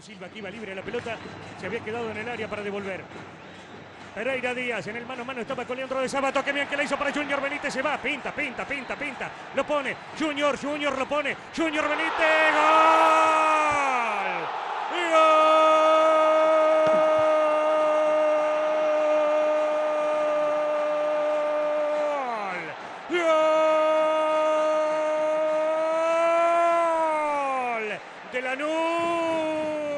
Silva que iba libre la pelota, se había quedado en el área para devolver. Pereira Díaz en el mano a mano estaba con Leandro de Sabato. Que bien que le hizo para Junior Benítez. Se va, pinta, pinta, pinta, pinta. Lo pone. Junior, Junior lo pone. Junior Benítez. ¡Gol! ¡Gol! ¡Gol! de la Lanús.